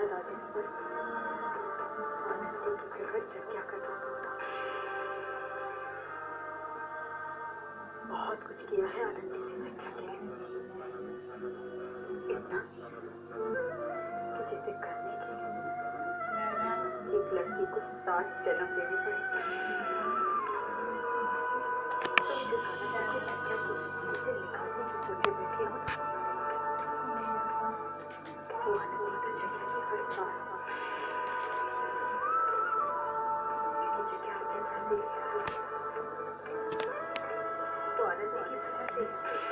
शायद आज पर बहुत कुछ किया है आनंदी ने जग्या के लिए इतना कि जिसे करने के लिए एक लड़की को सात जन्म देने पड़े निकालने की सोचे बैठे हो สิก่อนนั้นจะคิดถึงสิ